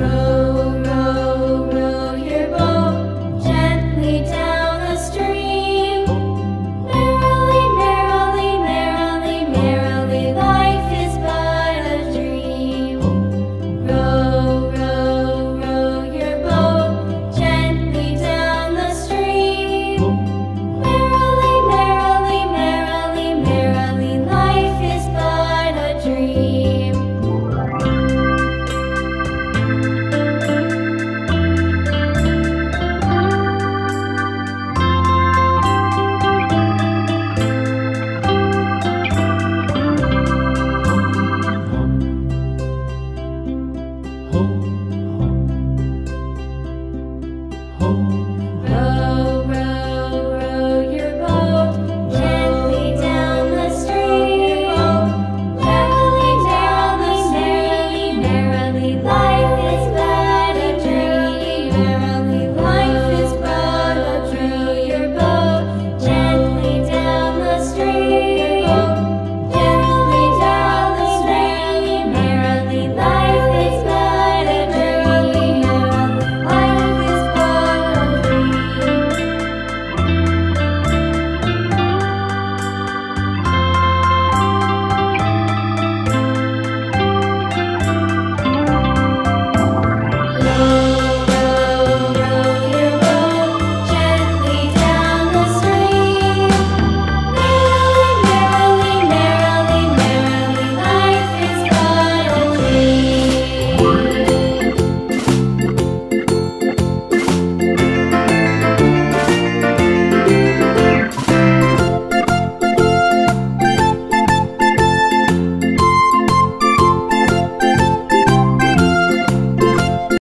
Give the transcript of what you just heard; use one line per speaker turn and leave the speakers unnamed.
Oh. sol